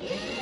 Yeah.